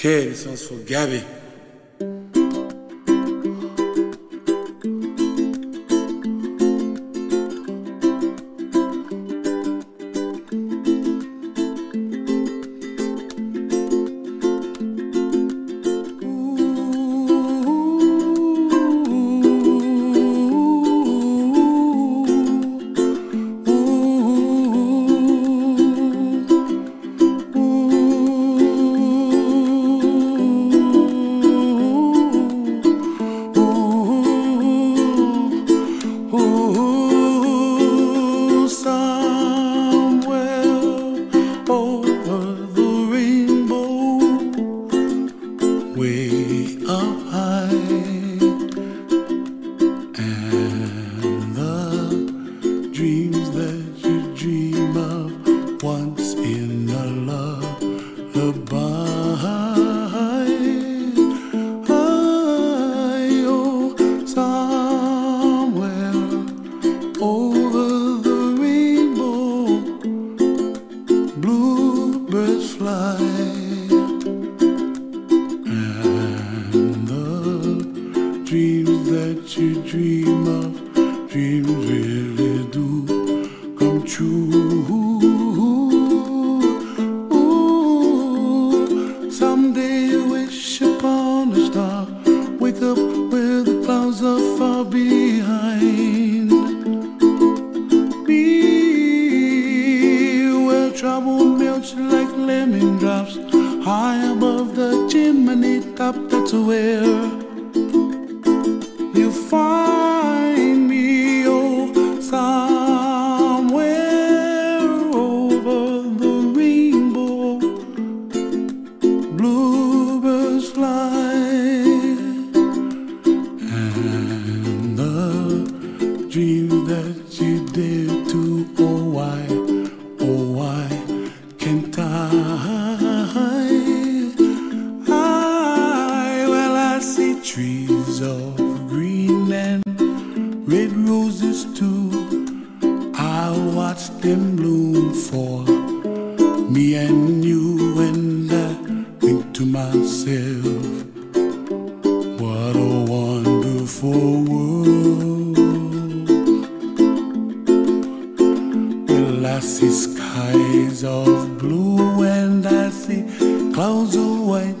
Here is o Gabi. Ooh, trouble melts like lemon drops high above the chimney top. That's where you find me, oh, somewhere over the rainbow. Bluebirds fly, and the dreams that trees of green and red roses too. I watch them bloom for me and you, and I think to myself, what a wonderful world. Well, I see skies of blue, and I see clouds of white,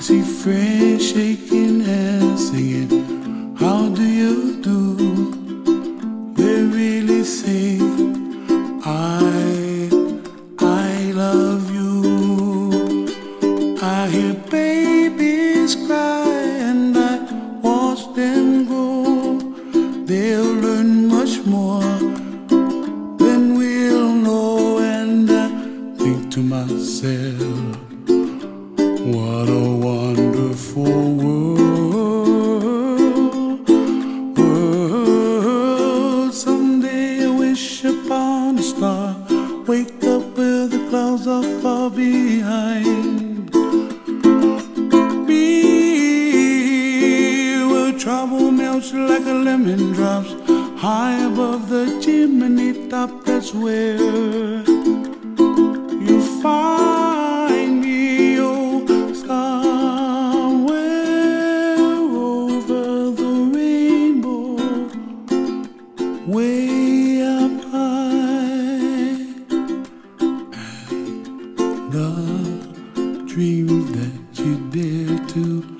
See friends shaking hands, singing, How do you do? They really say, drops like a lemon drops high above the chimney top. That's where you find me, oh, somewhere over the rainbow, way up high. And the dreams that you dare to.